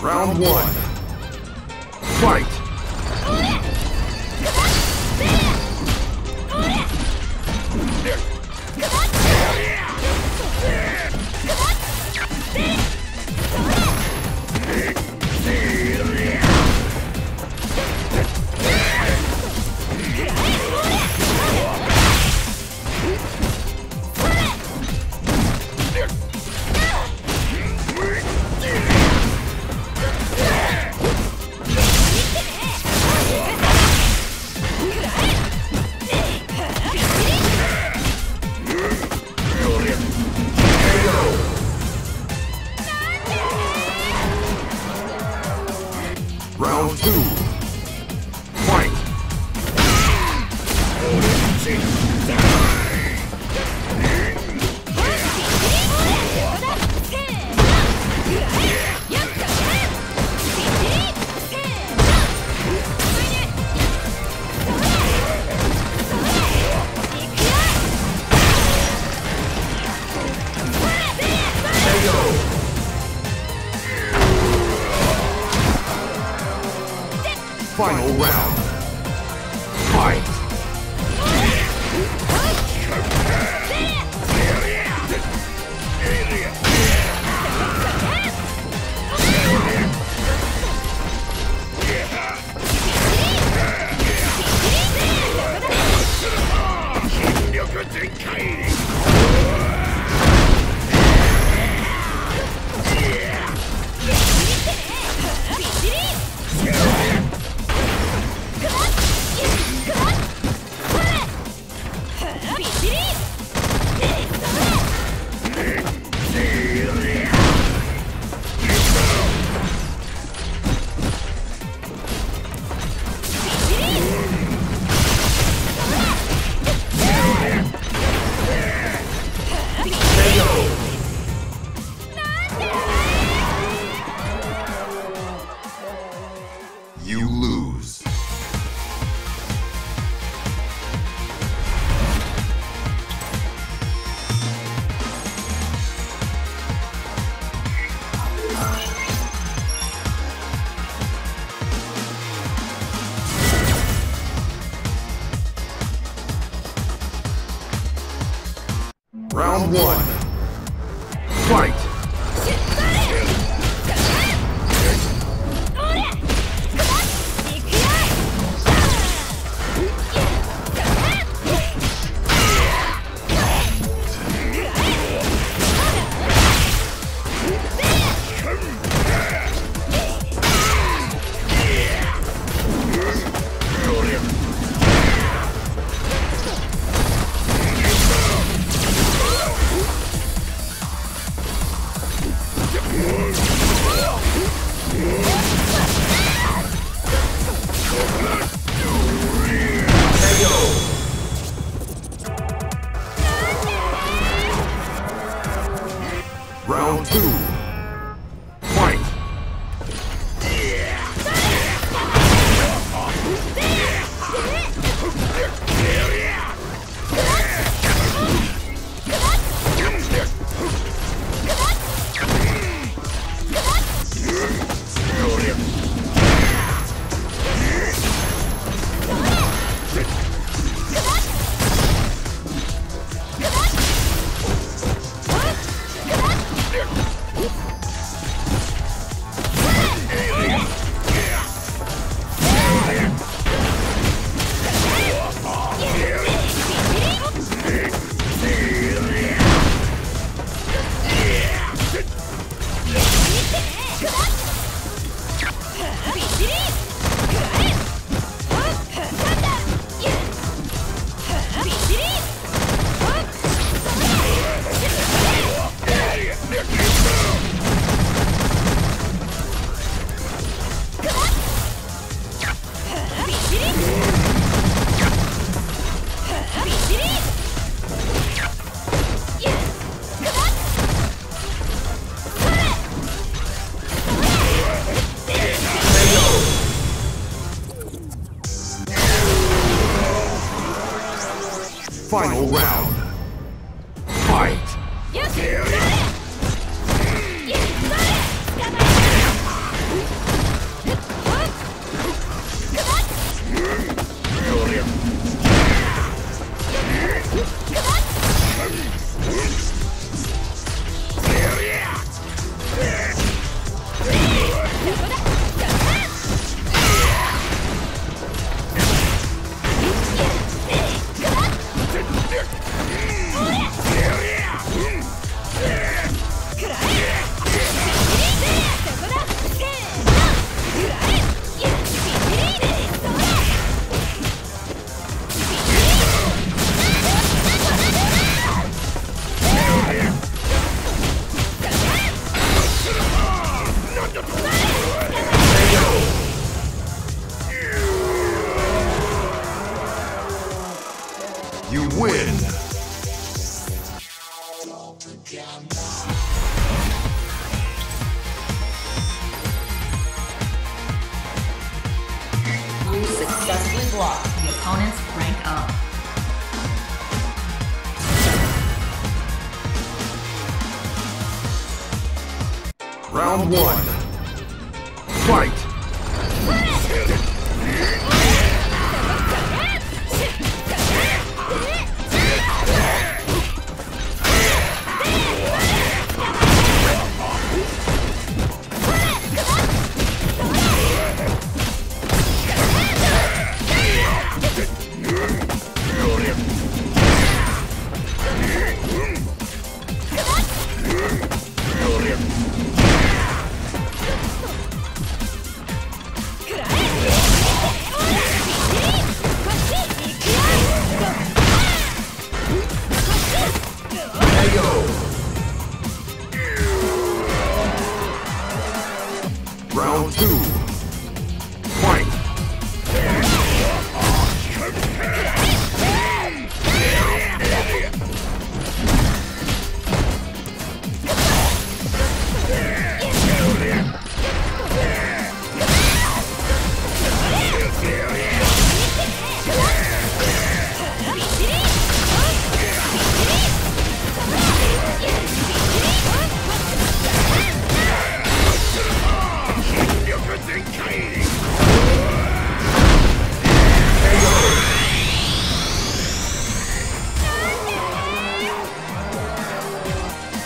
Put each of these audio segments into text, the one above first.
Round one. Fight! to decay! You Final round. Block. The opponents rank up. Round one. Fight!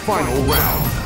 Final round.